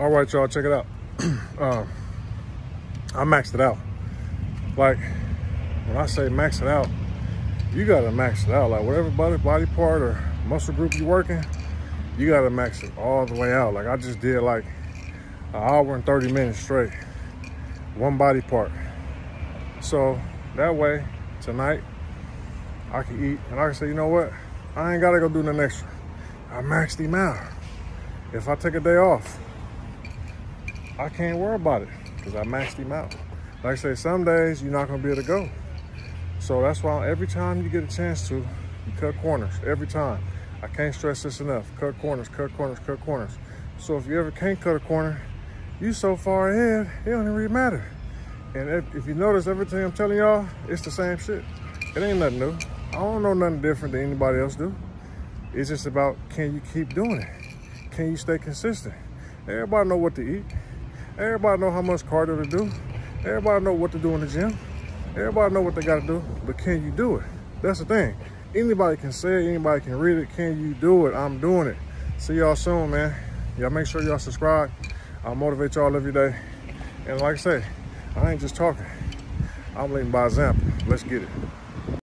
All right, y'all, check it out. um, I maxed it out. Like, when I say max it out, you gotta max it out. Like, whatever body, body part or muscle group you're working, you gotta max it all the way out. Like, I just did like an hour and 30 minutes straight, one body part. So that way, tonight, I can eat and I can say, you know what? I ain't gotta go do nothing extra. I maxed him out. If I take a day off, I can't worry about it because I maxed him out. Like I say, some days you're not gonna be able to go. So that's why every time you get a chance to, you cut corners, every time. I can't stress this enough. Cut corners, cut corners, cut corners. So if you ever can't cut a corner, you so far ahead, it don't even really matter. And if, if you notice everything I'm telling y'all, it's the same shit. It ain't nothing new. I don't know nothing different than anybody else do. It's just about, can you keep doing it? Can you stay consistent? Everybody know what to eat. Everybody know how much cardio to do. Everybody know what to do in the gym. Everybody know what they got to do, but can you do it? That's the thing. Anybody can say it, anybody can read it. Can you do it? I'm doing it. See y'all soon, man. Y'all make sure y'all subscribe. I'll motivate y'all every day. And like I say, I ain't just talking. I'm leading by example. Let's get it.